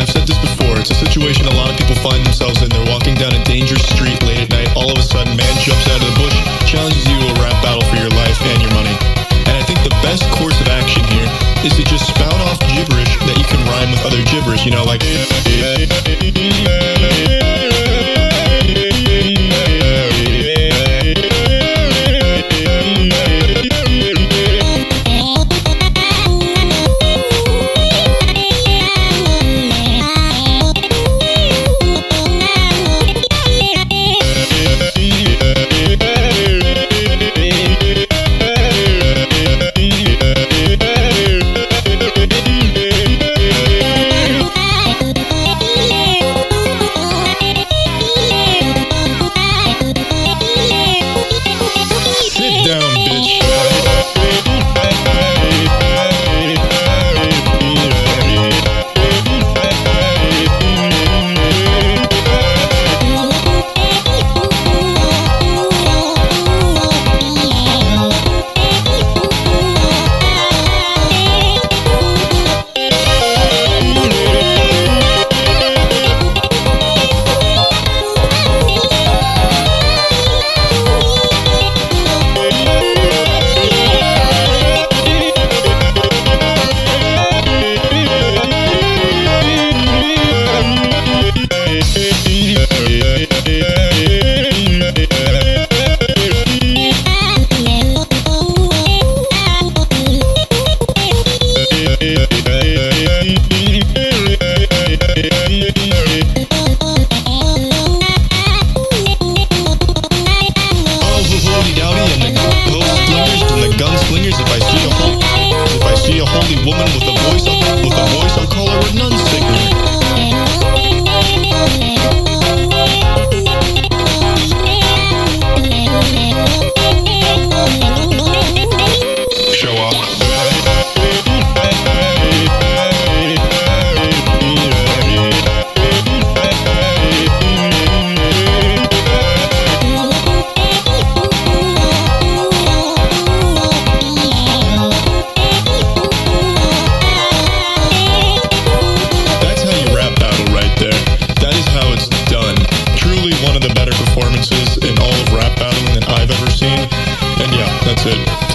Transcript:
I've said this before, it's a situation a lot of people find themselves in. They're walking down a dangerous street late at night. All of a sudden, man jumps out of the bush, Söyle.